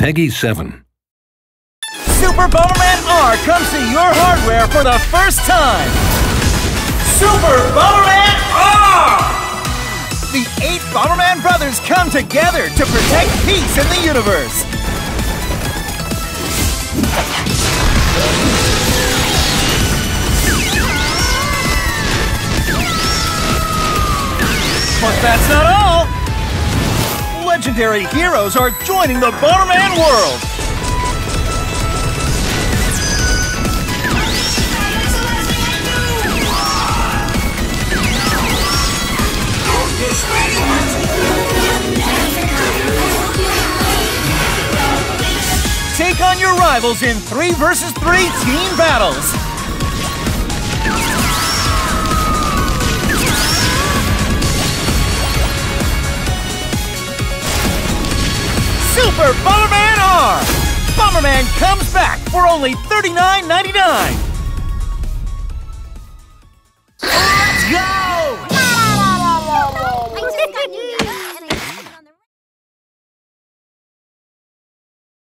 PEGI 7. Super Bomberman R comes to your hardware for the first time! Super Bomberman R! The eight Bomberman brothers come together to protect peace in the universe! But that's not all! Legendary heroes are joining the Bomberman world! Take on your rivals in 3 versus 3 team battles! Super Bomberman R! Bomberman comes back for only $39.99!